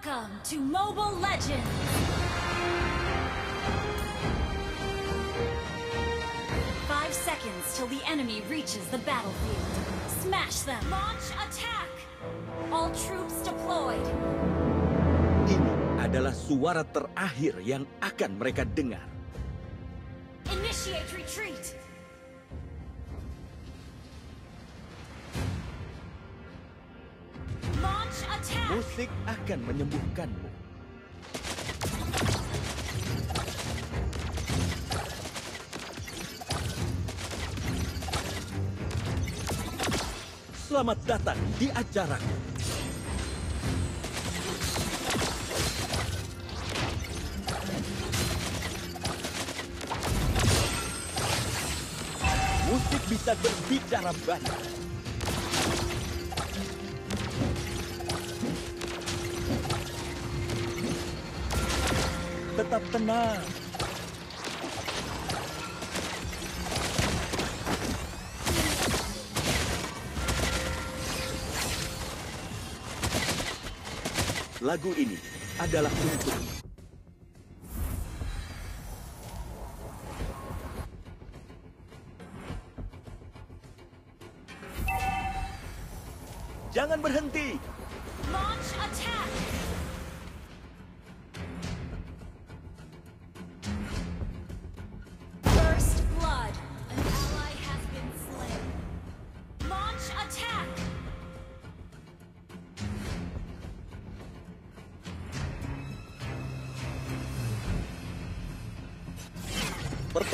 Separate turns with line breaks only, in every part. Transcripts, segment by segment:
Welcome to Mobile Legends! Five seconds till the enemy reaches the battlefield. Smash them! Launch attack! All troops deployed!
Ini adalah suara terakhir yang akan mereka dengar.
Initiate retreat!
Musik akan menyembuhkanmu. Selamat datang di acaraku. Musik bisa berbicara banyak. Tetap tenang. Lagu ini adalah untukmu.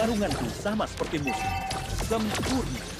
Pertarunganku sama seperti musik. Sempurna.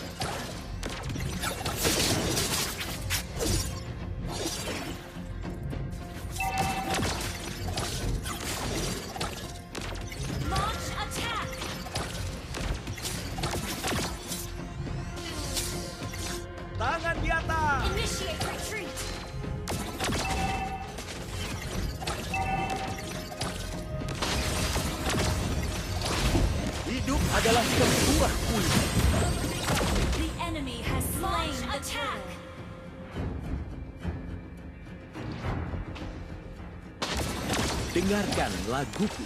Dengarkan laguku.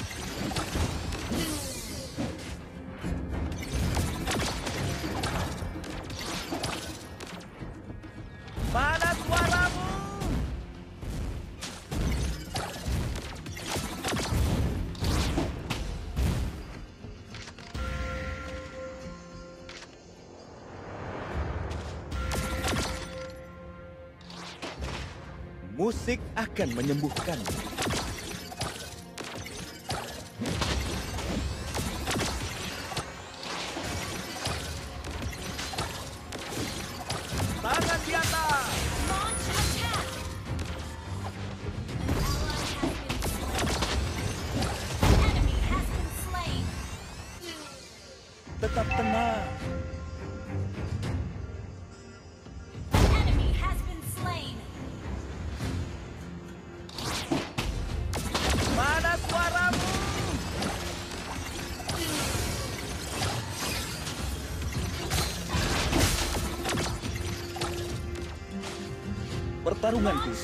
Suaramu? Musik akan menyembuhkanmu.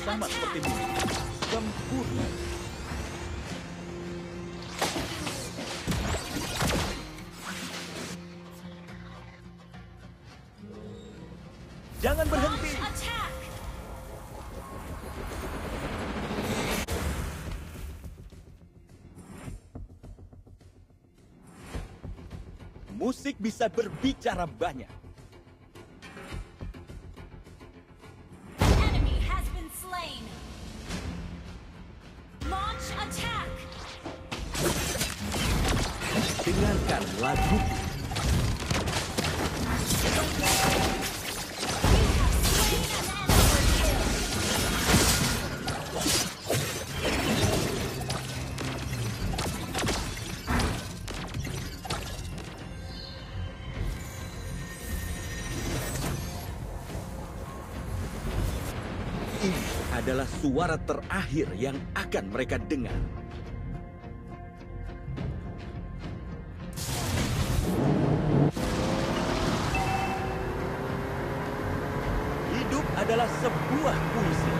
Sama seperti musik. Sempurna. Jangan berhenti. Musik bisa berbicara banyak. suara terakhir yang akan mereka dengar. Hidup adalah sebuah puisi.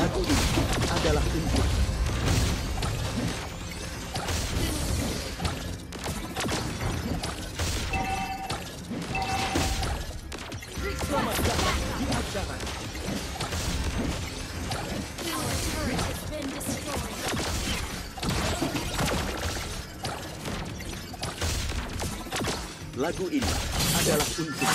Lagu ini adalah untuk
lagu ini adalah untuk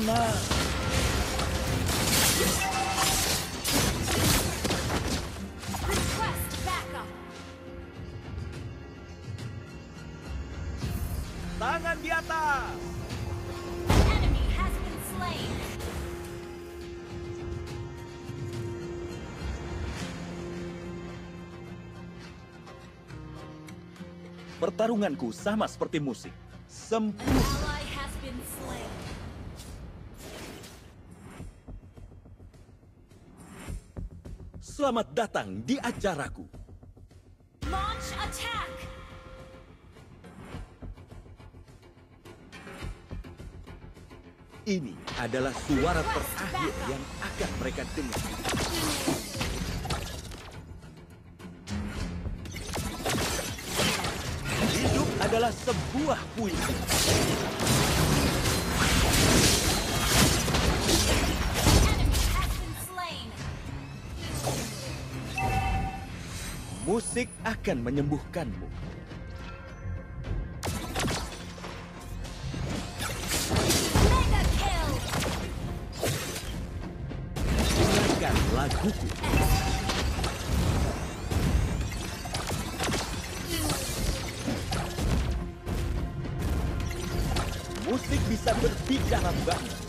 Backup.
Tangan di atas. Pertarunganku sama seperti musik. Sempurna. Selamat datang di acaraku.
Launch attack.
Ini adalah suara terakhir yang akan mereka dengar. Hidup adalah sebuah puisi. Musik akan menyembuhkanmu. Dengarkan laguku. Musik bisa berbicara banyak.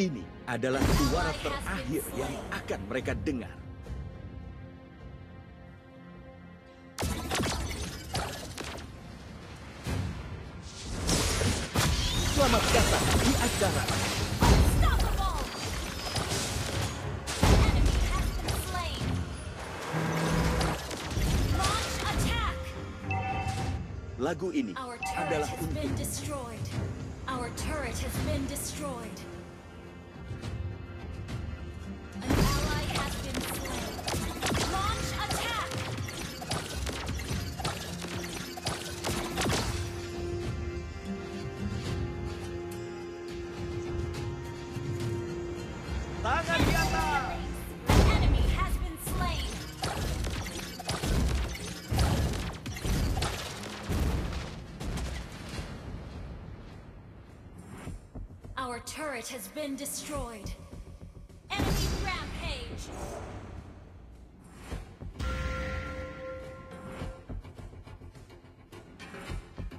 Ini adalah suara terakhir yang akan mereka dengar. Selamat datang di acara lagu ini
Our turret
adalah
has
untuk
been destroyed. Our turret has been destroyed. Our turret has been destroyed. Enemy rampage.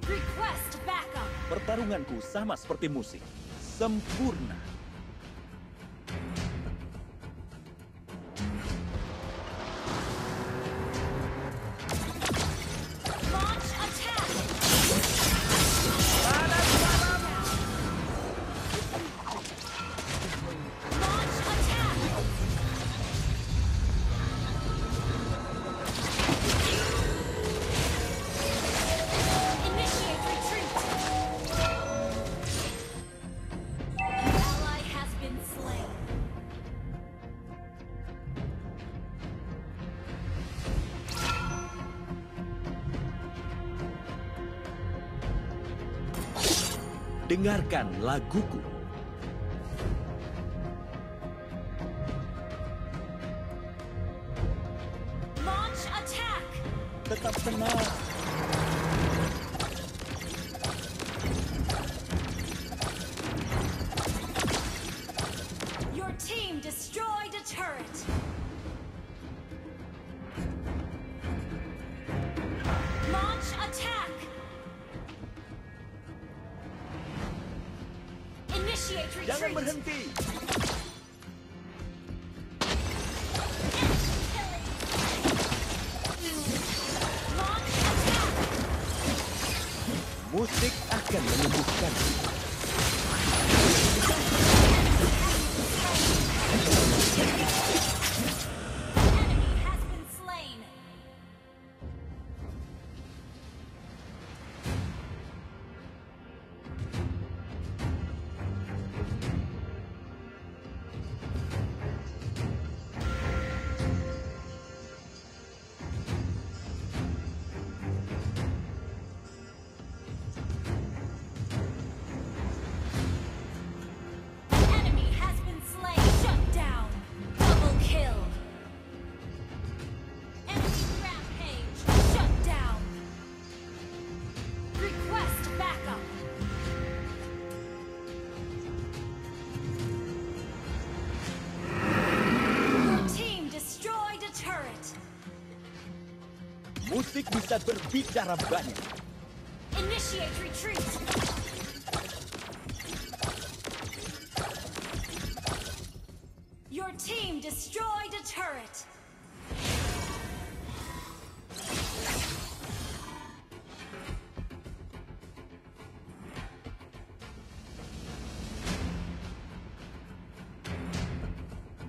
Request backup.
Pertarunganku sama seperti musik, sempurna.
Dengarkan laguku.
Launch attack!
Tetap tenang. Musik bisa berbicara banyak.
Initiate retreat. Your team destroyed a turret.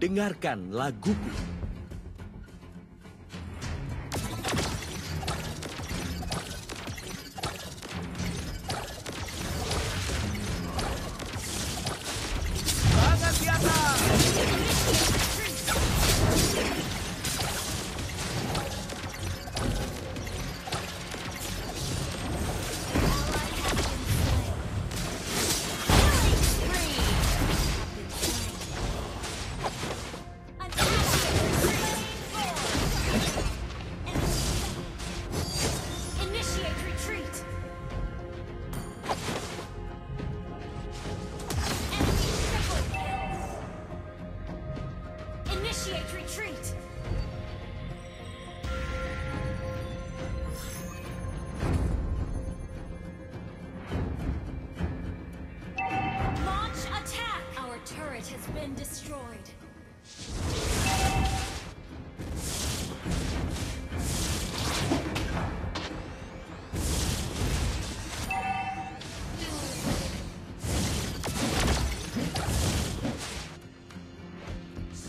Dengarkan laguku.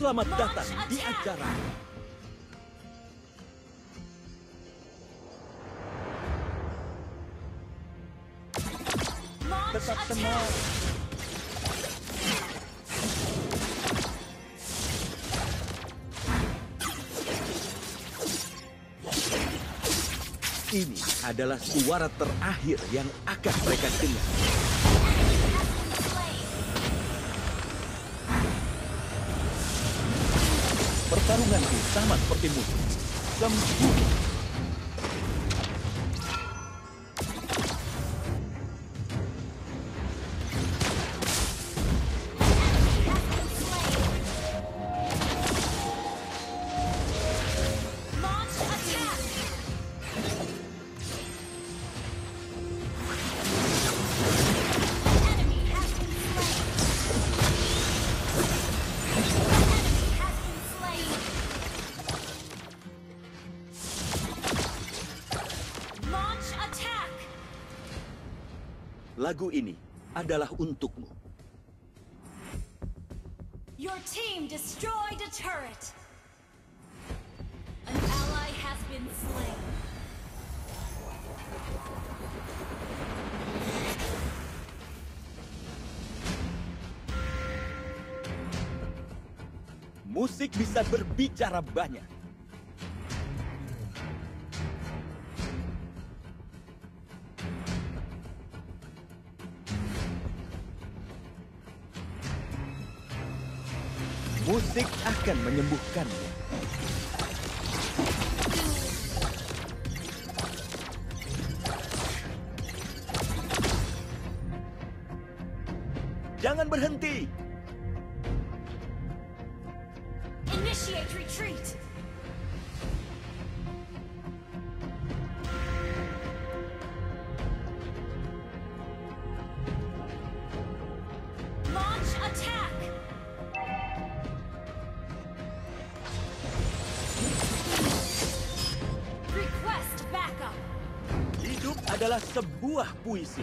Selamat datang di acara. Tetap tenang. Ini adalah suara terakhir yang akan mereka dengar. Pertarunganku sama seperti musuh. Sembunyi. Lagu ini adalah untukmu.
Your team destroyed a turret. An ally has been slain.
Musik bisa berbicara banyak. akan menyembuhkannya. adalah sebuah puisi.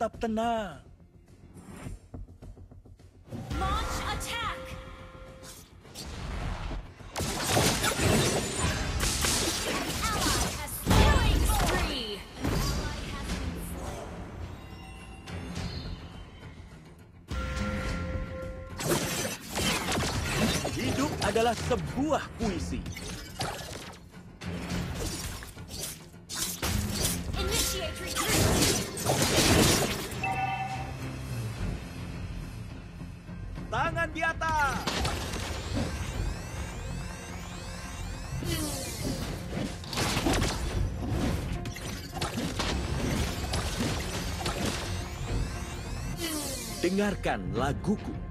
tetap tenang. Hidup adalah sebuah puisi. Dengarkan laguku.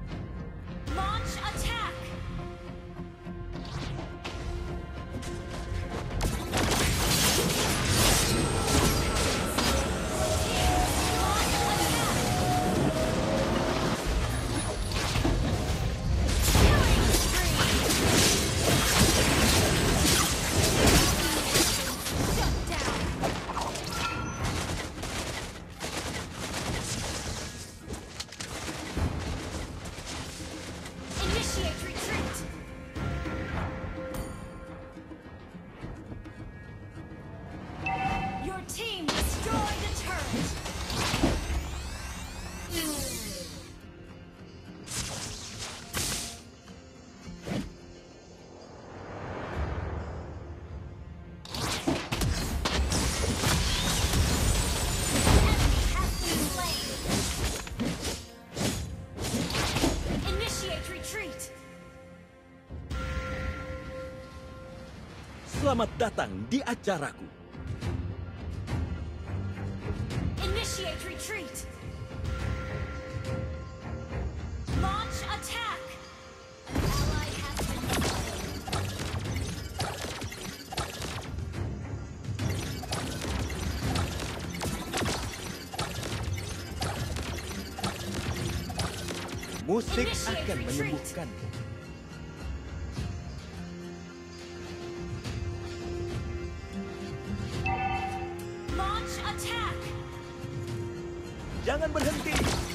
Selamat datang di acaraku.
Initiate retreat. Launch attack.
Musik akan menyembuhkanmu. Jangan berhenti.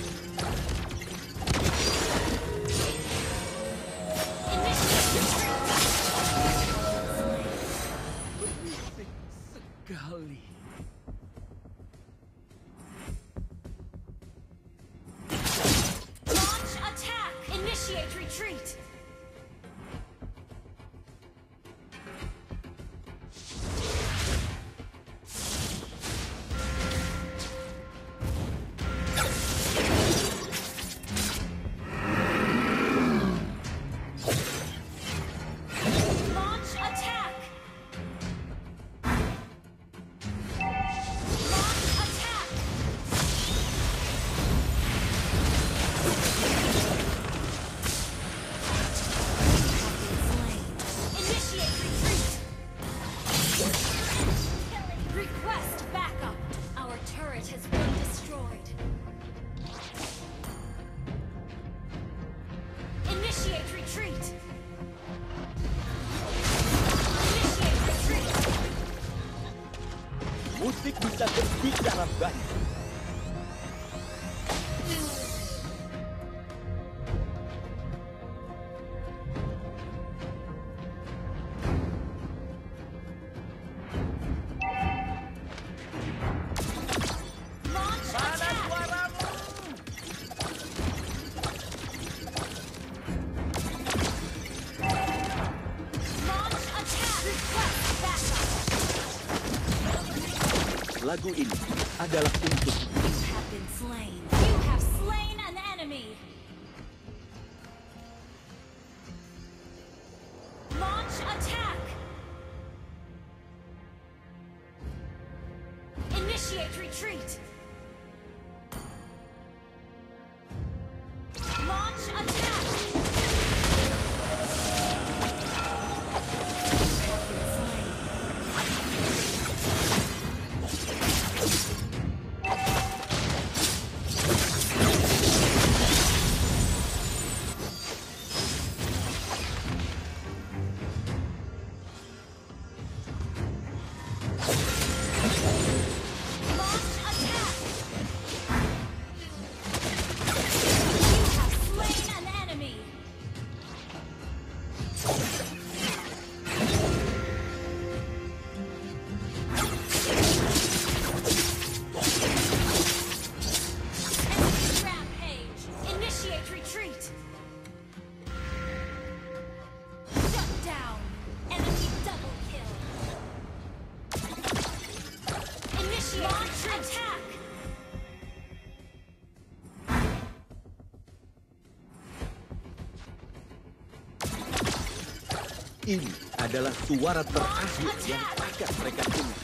ini adalah untuk Ini adalah suara terakhir yang akan mereka dengar.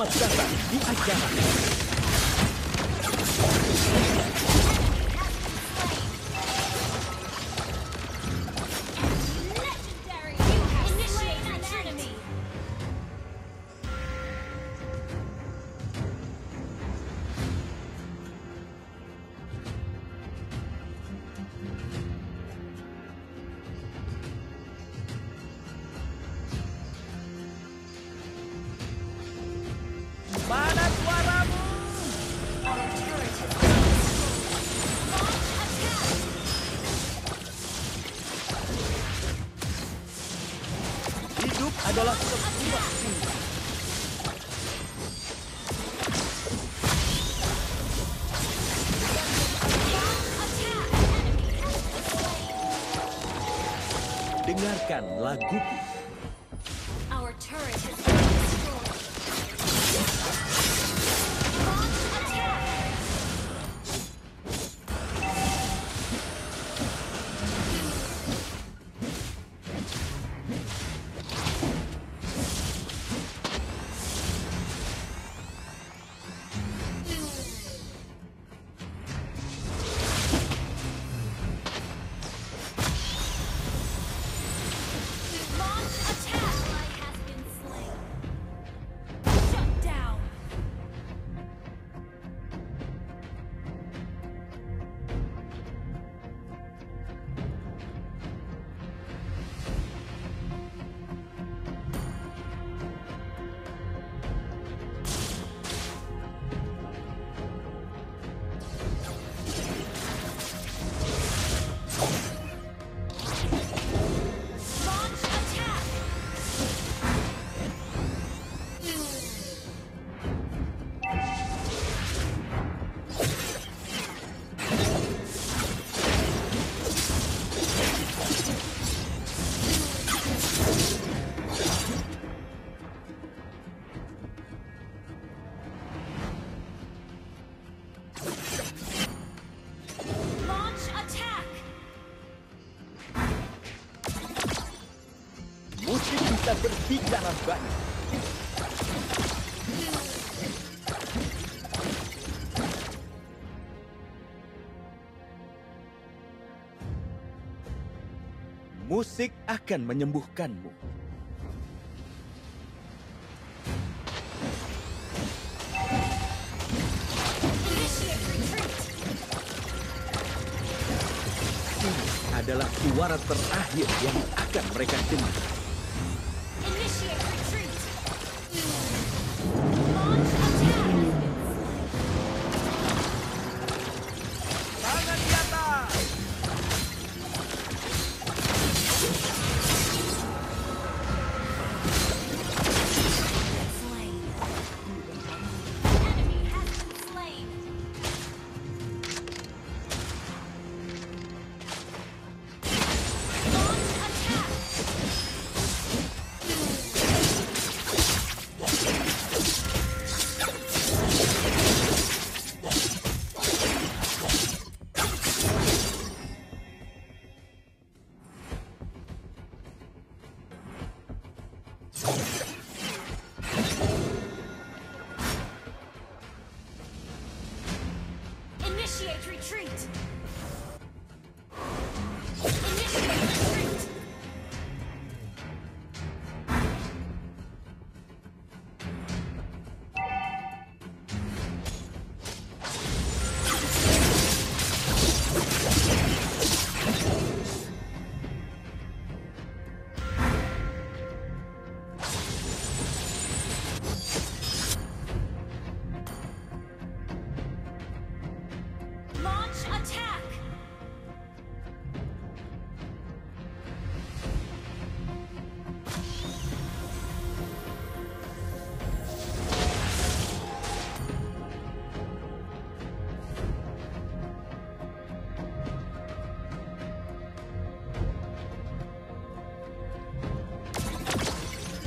間違えた。入っ
た。bisa berbicara banyak. Musik akan menyembuhkanmu. Ini adalah suara terakhir yang akan mereka dengar.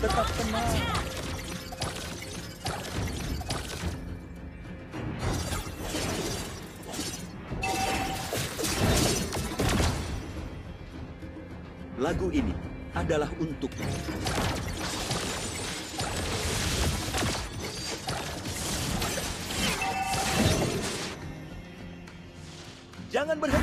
tetap tenang Lagu ini adalah untukmu. Jangan berhenti.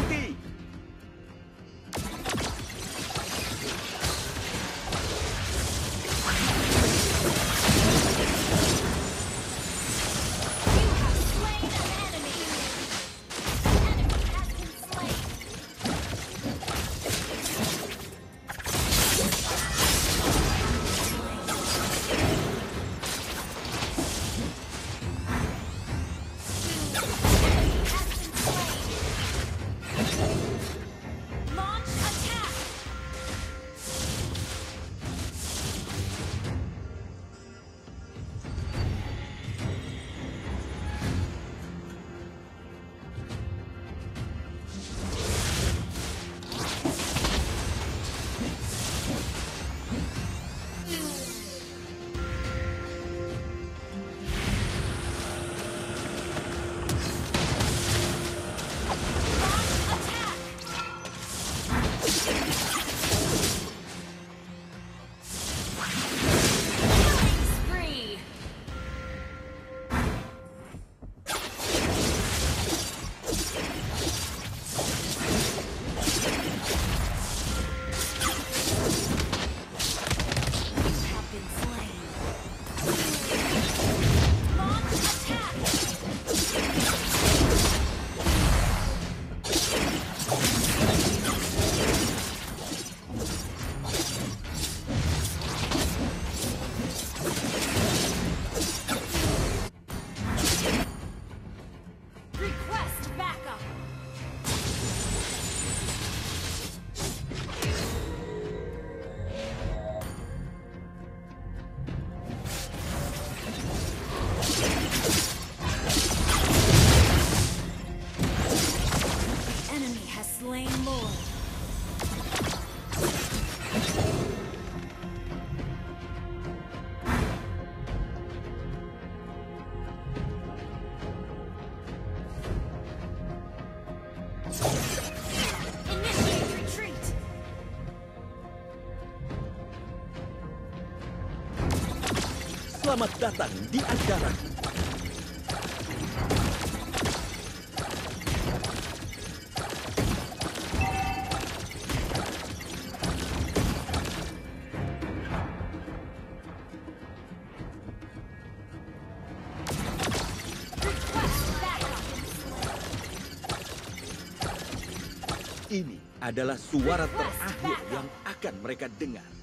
Selamat datang di acara ini adalah suara terakhir yang akan mereka dengar.